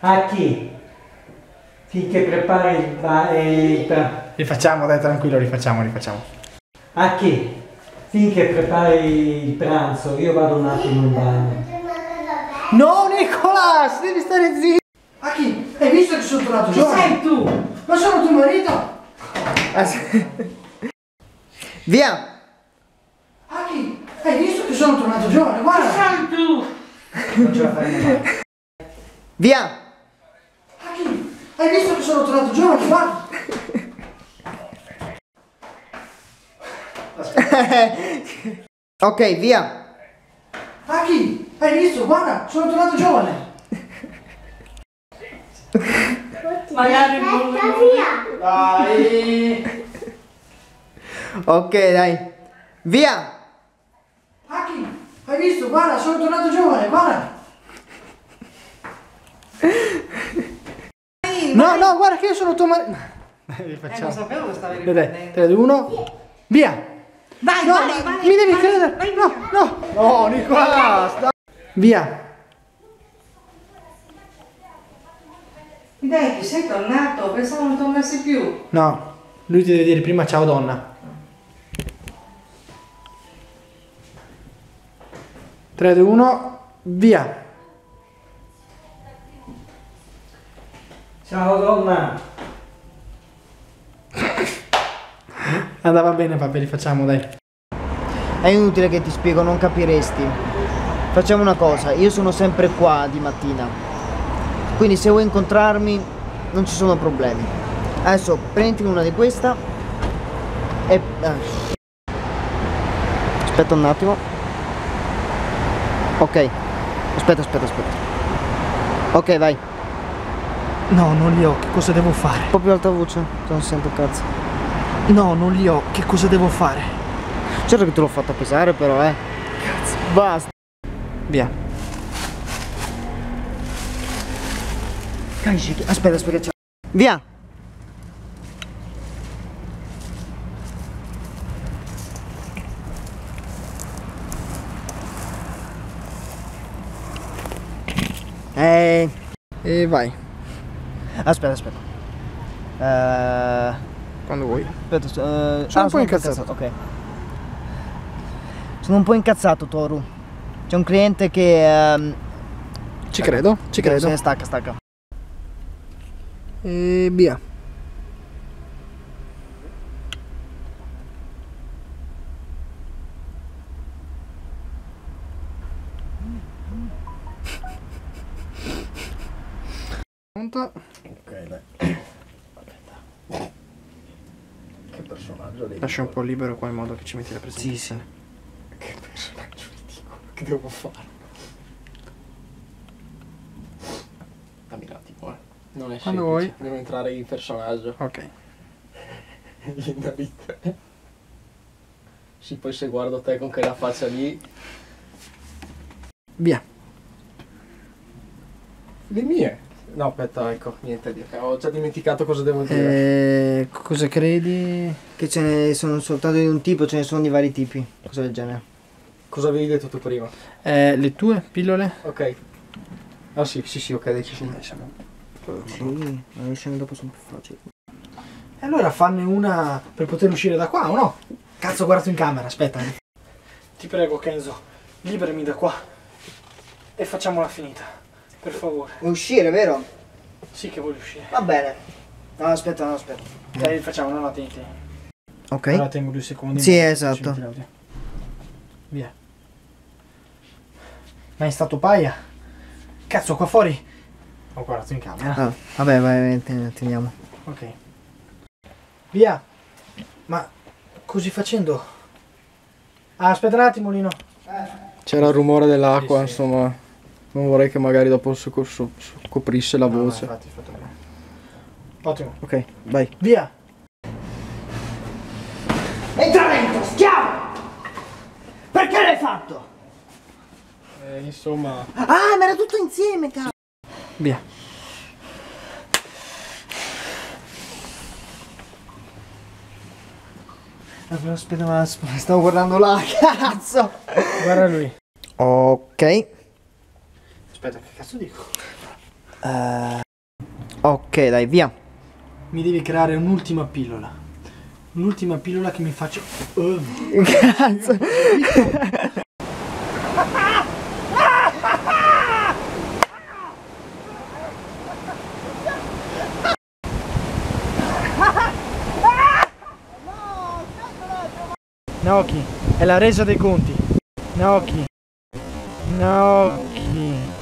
A chi? Finché prepari il, ba- il Rifacciamo, dai, tranquillo, rifacciamo, rifacciamo. A chi? Finché prepari il pranzo, io vado un attimo in bagno. No, Nicolas, devi stare zitto. Aki, hai visto che sono tornato giovane? Sei tu! Ma sono tuo marito? Via! Aki, hai visto che sono tornato giovane? Guarda! Sei tu! Non ce la faremo mai. Via! Hai visto che sono tornato giovane? Guarda! ok, via! Aki, hai visto? Guarda, sono tornato giovane! Magari Dai! Ok, dai! Via! Aki, hai visto? Guarda, sono tornato giovane, guarda! No, no, guarda che io sono tuo marito. Rifacciamo. sapevo che stavi Dai, 3, 2, 1, via! Vai, No, vai, vai! mi devi vai, credere! vai, No, no! No, Nicolas! dai. Via! Dai, sei tornato, pensavo non tornassi più. No, lui ti deve dire prima ciao donna. 3, 2, 1, via! Ciao donna! Andava bene, vabbè, rifacciamo, dai. È inutile che ti spiego, non capiresti. Facciamo una cosa, io sono sempre qua di mattina. Quindi se vuoi incontrarmi non ci sono problemi. Adesso prendi una di questa e... ah. Aspetta un attimo. Ok. Aspetta, aspetta, aspetta. Ok, vai. No, non li ho, che cosa devo fare? Un po' più alta voce, non sento cazzo. No, non li ho, che cosa devo fare? Certo che te l'ho fatta pesare però, eh. Cazzo. Basta. Via. Aspetta, aspetta. Via. Eh, E vai, aspetta, aspetta. Eh, quando vuoi. aspetta, eh, Sono ah, un po' incazzato. Ok. Sono un po' incazzato, Toru. C'è un cliente che... ehm, Ci credo, ci credo. se stacca, stacca. E via. Pronto? Ok, dai. Che personaggio lì. Lascia un po' libero qua in modo che ci metti la presentazione. Che personaggio ridicolo. Che devo fare? Dammi un attimo, eh. Non è Quando semplice. Devo entrare in personaggio. Ok. Gli inarite. Sì, poi se guardo te con quella faccia lì. Via. Le mie. No, aspetta, ecco, niente di Ho già dimenticato cosa devo dire. Eh, cosa credi? Che ce ne sono soltanto di un tipo, ce ne sono di vari tipi. Cosa del genere. Cosa avevi detto tu prima? Eh, le tue pillole? Ok. Ah sì, sì, sì, ok, deciso. Sì, ma le scene dopo sono più facili. E allora fanne una per poter uscire da qua o no? Cazzo, guardato in camera, aspetta. Ti prego, Kenzo, liberami da qua e facciamola finita. Per favore. Vuoi uscire, vero? Sì che voglio uscire. Va bene. No, aspetta, no, aspetta. Dai, facciamo, no, no, tieni, tieni. Ok. Allora tengo due secondi. Sì, esatto. Via. Ma è stato paia? Cazzo, qua fuori? Ho guardato in camera. Ah, vabbè, vai, vai, ten- teniamo. Ok. Via. Ma così facendo... Ah, aspetta un attimo, Lino. C'era il rumore dell'acqua, Sì, sì. insomma. Non vorrei che magari dopo socco- so- scoprisse la No, no, voce. infatti, fatto bene. Ottimo. ok, vai. Via. Entra dentro, schiavo! Perché l'hai fatto? Eh, insomma. Ah, ma era tutto insieme, cazzo! Via. Aspetta, ma stavo guardando là, cazzo! Guarda lui. Ok. Aspetta, che cazzo dico? Eh, ok, dai, via. Mi devi creare un'ultima pillola. Un'ultima pillola che mi faccia... Uh. Cazzo. Naoki, è la resa dei conti. Naoki. Naoki.